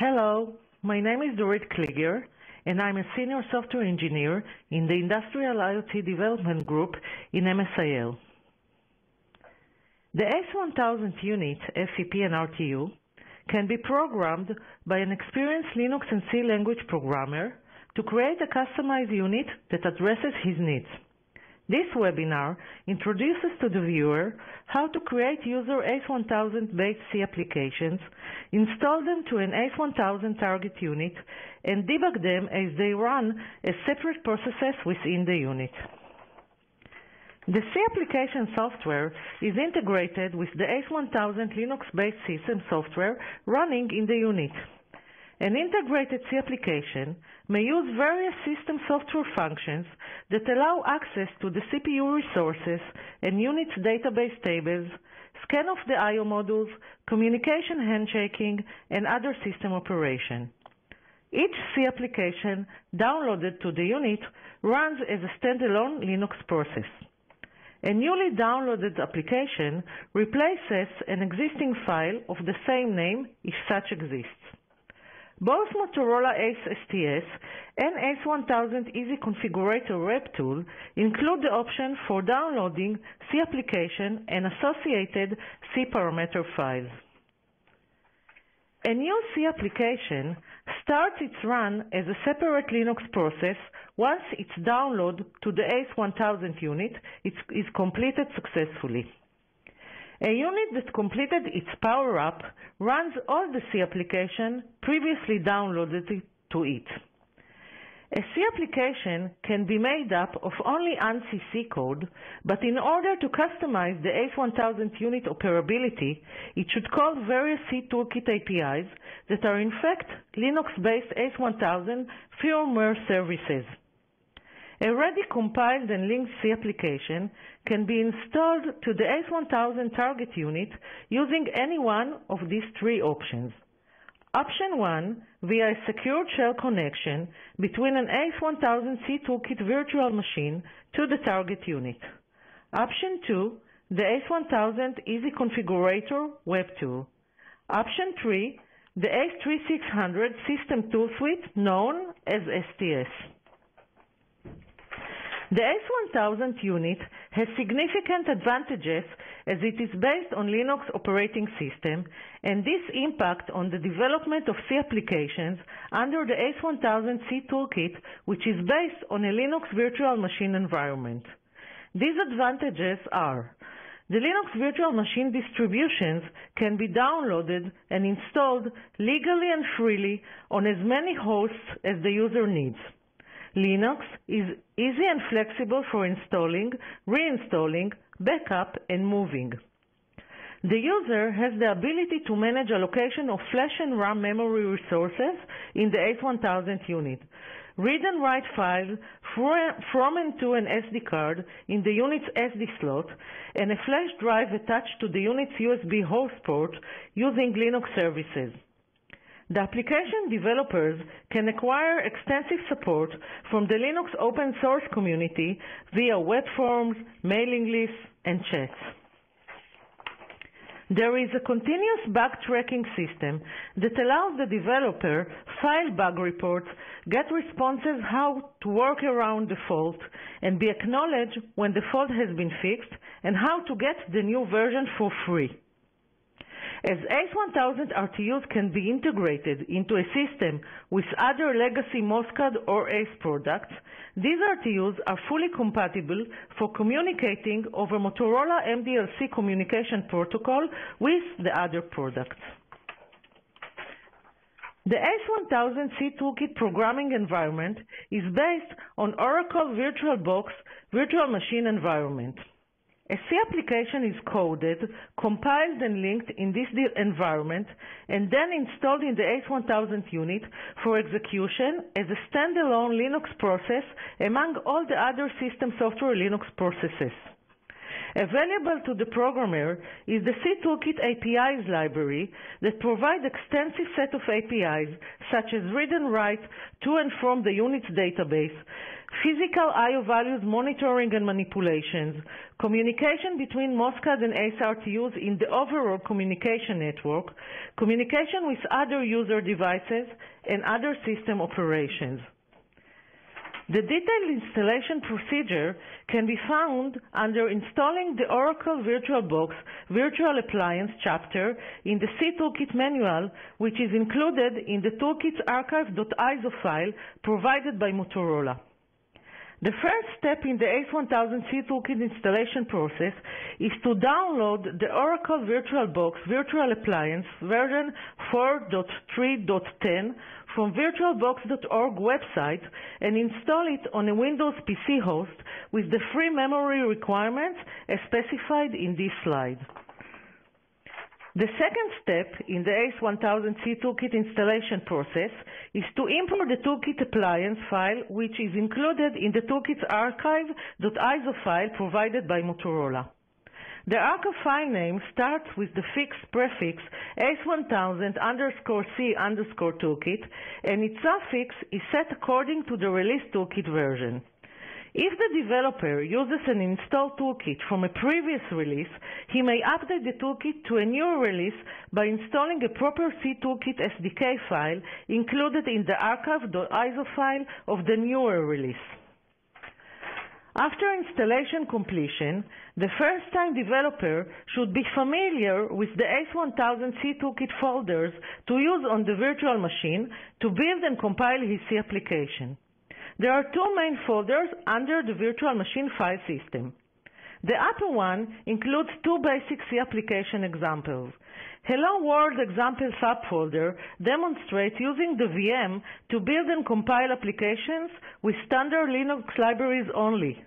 Hello, my name is Dorit Kliger, and I'm a senior software engineer in the Industrial IoT Development Group in MSIL. The ACE1000 unit, FEP and RTU, can be programmed by an experienced Linux and C language programmer to create a customized unit that addresses his needs. This webinar introduces to the viewer how to create user ACE1000-based C applications, install them to an ACE1000 target unit, and debug them as they run as separate processes within the unit. The C application software is integrated with the ACE1000 Linux-based system software running in the unit. An integrated C application may use various system software functions that allow access to the CPU resources and unit database tables, scan of the I.O. modules, communication handshaking, and other system operation. Each C application downloaded to the unit runs as a standalone Linux process. A newly downloaded application replaces an existing file of the same name if such exists. Both Motorola Ace STS and ACE1000 Easy Configurator web tool include the option for downloading C application and associated C parameter files. A new C application starts its run as a separate Linux process once its download to the ACE1000 unit is completed successfully. A unit that completed its power-up runs all the C application previously downloaded to it. A C application can be made up of only ANSI C code, but in order to customize the ACE1000 unit operability, it should call various C toolkit APIs that are in fact Linux-based ACE1000 firmware services. A ready compiled and linked C application can be installed to the ACE1000 target unit using any one of these three options. Option 1, via a secure shell connection between an ACE1000 C Toolkit virtual machine to the target unit. Option 2, the ACE1000 Easy Configurator web tool. Option 3, the ACE3600 system tool suite known as STS. The ACE1000 unit has significant advantages as it is based on Linux operating system, and this impact on the development of C applications under the ACE1000C Toolkit, which is based on a Linux virtual machine environment. These advantages are the Linux virtual machine distributions can be downloaded and installed legally and freely on as many hosts as the user needs. Linux is easy and flexible for installing, reinstalling, backup, and moving. The user has the ability to manage allocation of flash and RAM memory resources in the ACE1000 unit, read and write files from and to an SD card in the unit's SD slot, and a flash drive attached to the unit's USB host port using Linux services. The application developers can acquire extensive support from the Linux open source community via web forums, mailing lists, and chats. There is a continuous bug tracking system that allows the developer file bug reports, get responses how to work around the fault, and be acknowledged when the fault has been fixed, and how to get the new version for free. As ACE1000 RTUs can be integrated into a system with other legacy MOSCAD or ACE products, these RTUs are fully compatible for communicating over Motorola MDLC communication protocol with the other products. The ACE1000 C Toolkit programming environment is based on Oracle VirtualBox virtual machine environment. A C application is coded, compiled and linked in this environment, and then installed in the ACE1000 unit for execution as a standalone Linux process among all the other system software Linux processes. Available to the programmer is the C Toolkit APIs library that provides extensive set of APIs such as read and write to and from the unit's database, physical I.O. values monitoring and manipulations, communication between MOSCAD and ACE RTUs in the overall communication network, communication with other user devices, and other system operations. The detailed installation procedure can be found under Installing the Oracle VirtualBox Virtual Appliance chapter in the C Toolkit manual, which is included in the Toolkit's archive.iso file provided by Motorola. The first step in the ACE1000 C Toolkit installation process is to download the Oracle VirtualBox Virtual Appliance version 4.3.10 from virtualbox.org website and install it on a Windows PC host with the free memory requirements as specified in this slide. The second step in the ACE1000C Toolkit installation process is to import the Toolkit appliance file, which is included in the Toolkit's archive.iso file provided by Motorola. The archive file name starts with the fixed prefix ACE1000 underscore C underscore toolkit, and its suffix is set according to the release toolkit version. If the developer uses an installed toolkit from a previous release, he may update the toolkit to a new release by installing a proper C Toolkit SDK file included in the archive.iso file of the newer release. After installation completion, the first-time developer should be familiar with the ACE1000 C Toolkit folders to use on the virtual machine to build and compile his C application. There are two main folders under the virtual machine file system. The upper one includes two basic C application examples. Hello World example subfolder demonstrates using the VM to build and compile applications with standard Linux libraries only.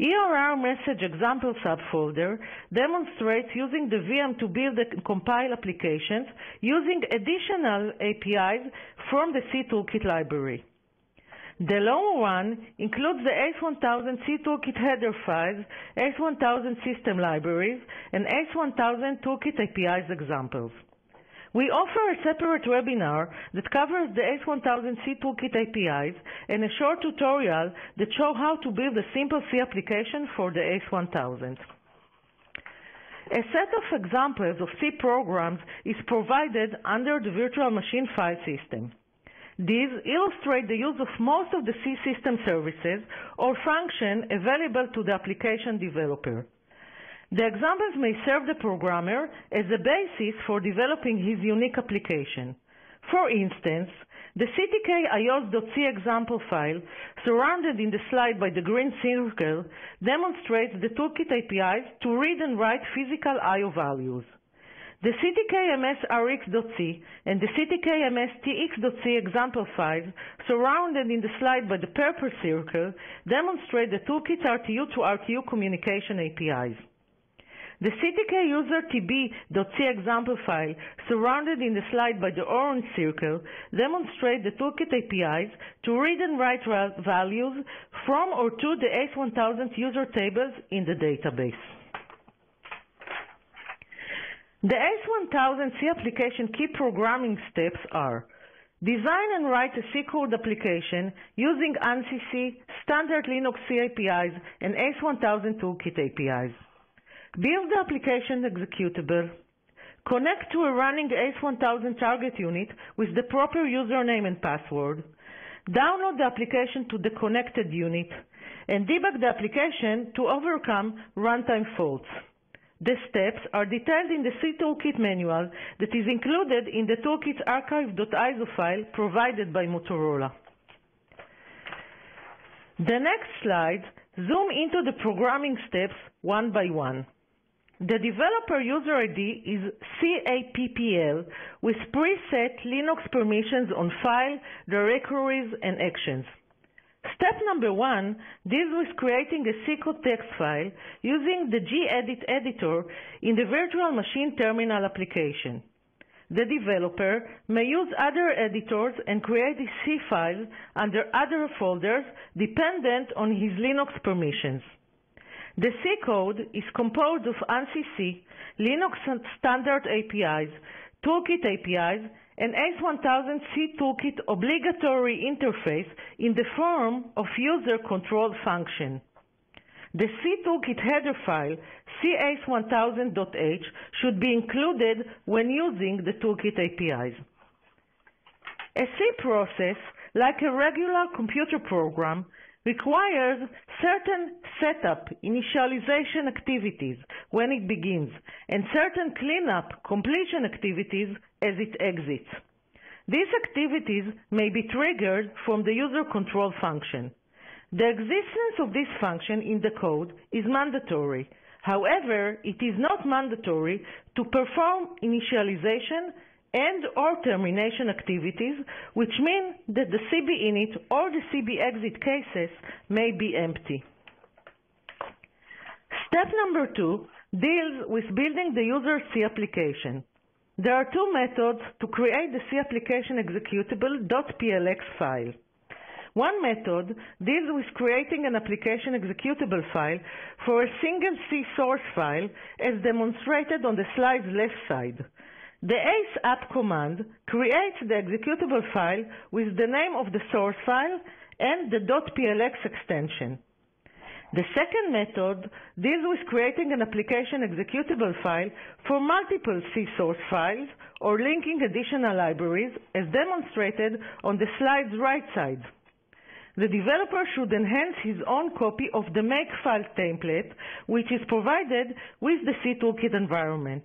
ERR message example subfolder demonstrates using the VM to build and compile applications using additional APIs from the C Toolkit library. The lower one includes the ACE1000 C Toolkit header files, ACE1000 system libraries, and ACE1000 Toolkit APIs examples. We offer a separate webinar that covers the ACE1000 C Toolkit APIs and a short tutorial that shows how to build a simple C application for the ACE1000. A set of examples of C programs is provided under the virtual machine file system. These illustrate the use of most of the C system services or functions available to the application developer. The examples may serve the programmer as a basis for developing his unique application. For instance, the CTK ios.c example file, surrounded in the slide by the green circle, demonstrates the toolkit APIs to read and write physical I.O. values. The ctkms-rx.c and the ctkms-tx.c example files, surrounded in the slide by the purple circle, demonstrate the toolkit's RTU to RTU communication APIs. The CTK user tb.c example file, surrounded in the slide by the orange circle, demonstrate the toolkit APIs to read and write values from or to the ACE1000 user tables in the database. The ACE1000 C application key programming steps are Design and write a C code application using ANSI C, standard Linux C APIs, and ACE1000 Toolkit APIs. Build the application executable. Connect to a running ACE1000 target unit with the proper username and password. Download the application to the connected unit and debug the application to overcome runtime faults. The steps are detailed in the C Toolkit manual that is included in the Toolkit's archive.iso file provided by Motorola. The next slides zoom into the programming steps one by one. The developer user ID is CAPPL with preset Linux permissions on file, directories, and actions. Step number one deals with creating a C code text file using the gedit editor in the virtual machine terminal application. The developer may use other editors and create a C file under other folders dependent on his Linux permissions. The C code is composed of ANSI C, Linux standard APIs, Toolkit APIs, and ACE1000 C Toolkit obligatory interface in the form of user control function. The C Toolkit header file, cace1000.h, should be included when using the Toolkit APIs. A C process, like a regular computer program, requires certain setup initialization activities when it begins and certain cleanup completion activities as it exits. These activities may be triggered from the user control function. The existence of this function in the code is mandatory. However, it is not mandatory to perform initialization and or termination activities, which mean that the CB init or the CB exit cases may be empty. Step number two deals with building the user C application. There are two methods to create the C application executable .plx file. One method deals with creating an application executable file for a single C source file as demonstrated on the slide's left side. The ACE app command creates the executable file with the name of the source file and the .plx extension. The second method deals with creating an application executable file for multiple C source files or linking additional libraries as demonstrated on the slide's right side the developer should enhance his own copy of the makefile template, which is provided with the C Toolkit environment.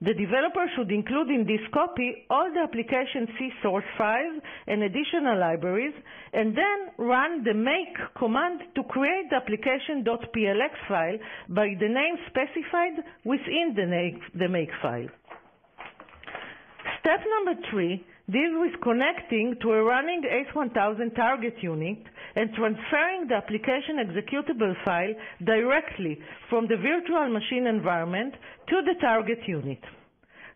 The developer should include in this copy all the application C source files and additional libraries, and then run the make command to create the application.plx file by the name specified within the make, file. Step number three deals with connecting to a running ACE1000 target unit and transferring the application executable file directly from the virtual machine environment to the target unit.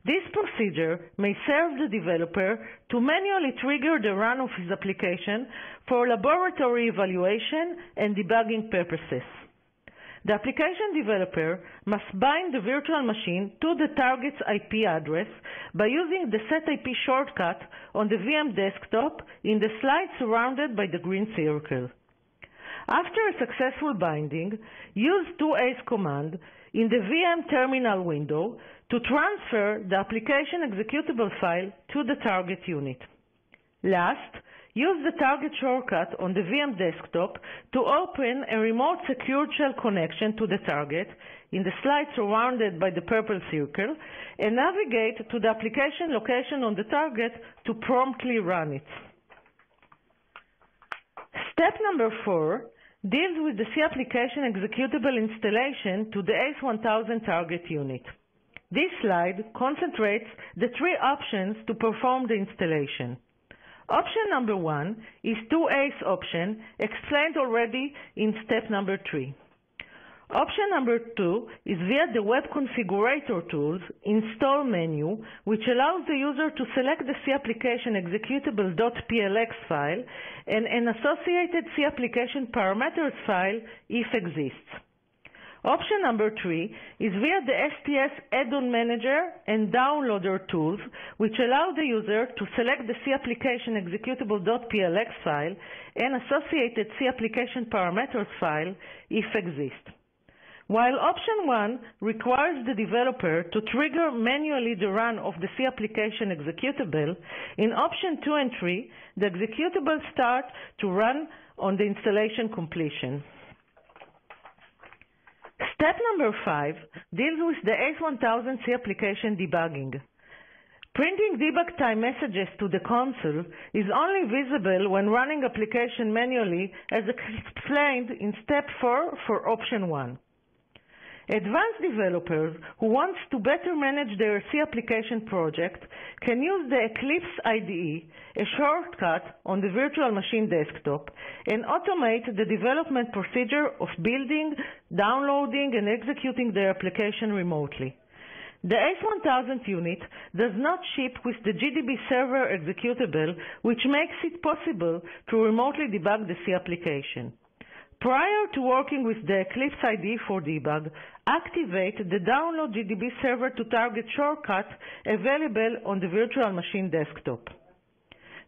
This procedure may serve the developer to manually trigger the run of his application for laboratory evaluation and debugging purposes. The application developer must bind the virtual machine to the target's IP address by using the setIP shortcut on the VM desktop in the slide surrounded by the green circle. After a successful binding, use toACE command in the VM terminal window to transfer the application executable file to the target unit. Last, Use the target shortcut on the VM desktop to open a remote secure shell connection to the target in the slide surrounded by the purple circle and navigate to the application location on the target to promptly run it. Step number four deals with the C application executable installation to the ACE1000 target unit. This slide concentrates the three options to perform the installation. Option number one is toACE option, explained already in step number three. Option number two is via the Web Configurator Tools install menu, which allows the user to select the C application executable.plx file and an associated C application parameters file if exists. Option number three is via the STS add-on manager and downloader tools, which allow the user to select the C application executable.plx file and associated C application parameters file if exist. While option one requires the developer to trigger manually the run of the C application executable, in option two and three, the executable start to run on the installation completion. Step number five deals with the ACE1000C application debugging. Printing debug time messages to the console is only visible when running application manually as explained in step 4 for option 1. Advanced developers who want to better manage their C application project can use the Eclipse IDE, a shortcut on the virtual machine desktop, and automate the development procedure of building, downloading, and executing their application remotely. The ACE1000 unit does not ship with the GDB server executable, which makes it possible to remotely debug the C application. Prior to working with the Eclipse IDE for debug, activate the Download GDB Server to Target shortcut available on the virtual machine desktop.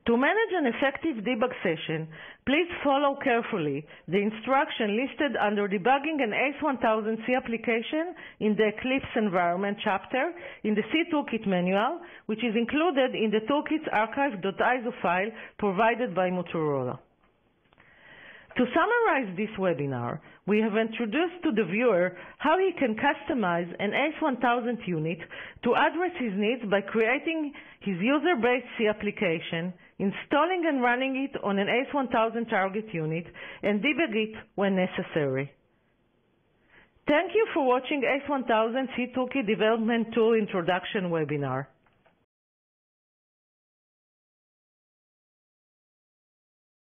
To manage an effective debug session, please follow carefully the instruction listed under Debugging an ACE1000C application in the Eclipse environment chapter in the C Toolkit manual, which is included in the Toolkits archive.iso file provided by Motorola. To summarize this webinar, we have introduced to the viewer how he can customize an ACE1000 unit to address his needs by creating his user-based C application, installing and running it on an ACE1000 target unit, and debug it when necessary. Thank you for watching ACE1000 C Toolkit Development Tool Introduction webinar.